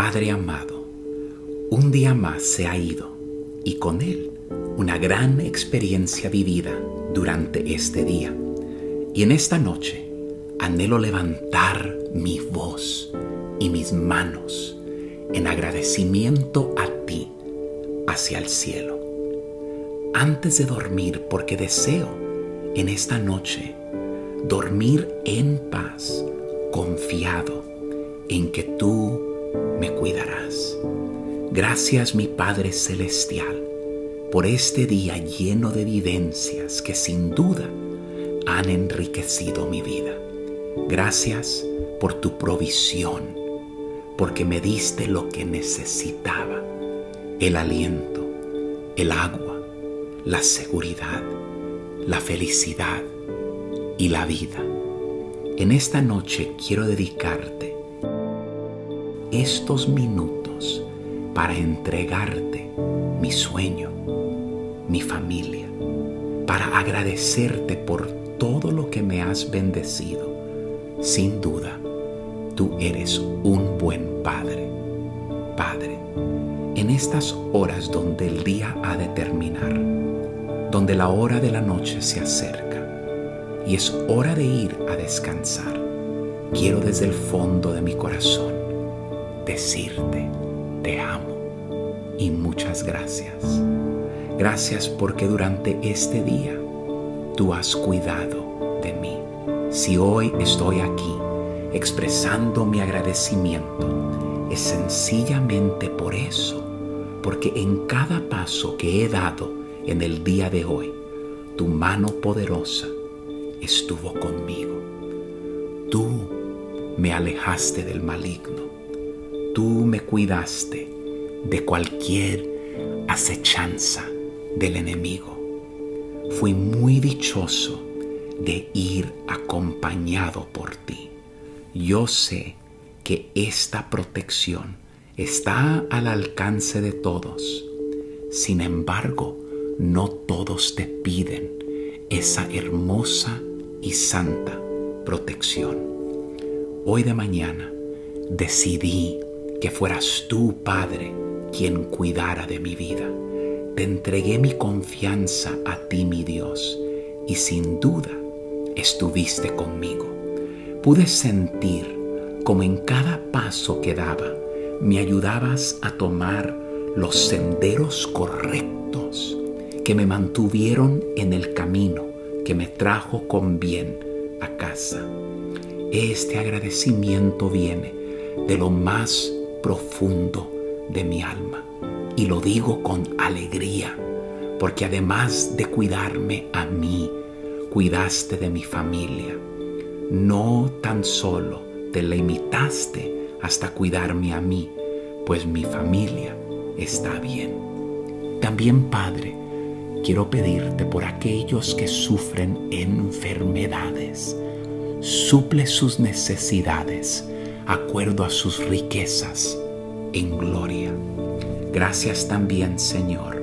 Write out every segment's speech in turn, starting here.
Padre amado, un día más se ha ido y con él una gran experiencia vivida durante este día. Y en esta noche anhelo levantar mi voz y mis manos en agradecimiento a ti hacia el cielo. Antes de dormir, porque deseo en esta noche dormir en paz, confiado en que tú me cuidarás. Gracias mi Padre Celestial por este día lleno de vivencias que sin duda han enriquecido mi vida. Gracias por tu provisión, porque me diste lo que necesitaba, el aliento, el agua, la seguridad, la felicidad y la vida. En esta noche quiero dedicarte estos minutos para entregarte mi sueño, mi familia, para agradecerte por todo lo que me has bendecido. Sin duda, tú eres un buen Padre. Padre, en estas horas donde el día ha de terminar, donde la hora de la noche se acerca y es hora de ir a descansar, quiero desde el fondo de mi corazón decirte, te amo y muchas gracias. Gracias porque durante este día tú has cuidado de mí. Si hoy estoy aquí expresando mi agradecimiento, es sencillamente por eso, porque en cada paso que he dado en el día de hoy, tu mano poderosa estuvo conmigo. Tú me alejaste del maligno tú me cuidaste de cualquier acechanza del enemigo. Fui muy dichoso de ir acompañado por ti. Yo sé que esta protección está al alcance de todos. Sin embargo, no todos te piden esa hermosa y santa protección. Hoy de mañana decidí que fueras tú, Padre, quien cuidara de mi vida. Te entregué mi confianza a ti, mi Dios, y sin duda estuviste conmigo. Pude sentir como en cada paso que daba me ayudabas a tomar los senderos correctos que me mantuvieron en el camino que me trajo con bien a casa. Este agradecimiento viene de lo más profundo de mi alma. Y lo digo con alegría, porque además de cuidarme a mí, cuidaste de mi familia. No tan solo te limitaste hasta cuidarme a mí, pues mi familia está bien. También, Padre, quiero pedirte por aquellos que sufren enfermedades. Suple sus necesidades acuerdo a sus riquezas en gloria. Gracias también, Señor,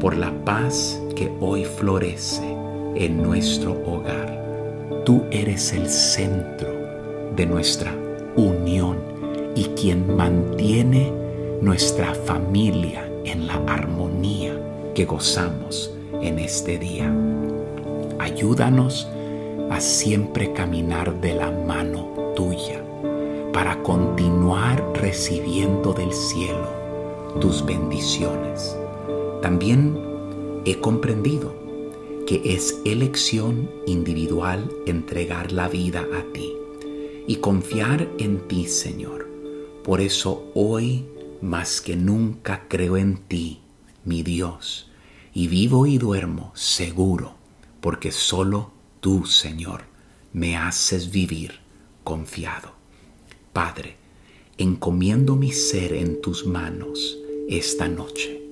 por la paz que hoy florece en nuestro hogar. Tú eres el centro de nuestra unión y quien mantiene nuestra familia en la armonía que gozamos en este día. Ayúdanos a siempre caminar de la mano tuya para continuar recibiendo del cielo tus bendiciones. También he comprendido que es elección individual entregar la vida a ti y confiar en ti, Señor. Por eso hoy más que nunca creo en ti, mi Dios, y vivo y duermo seguro, porque solo tú, Señor, me haces vivir confiado. Padre, encomiendo mi ser en tus manos esta noche,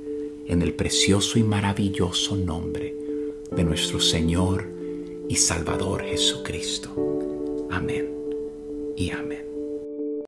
en el precioso y maravilloso nombre de nuestro Señor y Salvador Jesucristo. Amén y amén.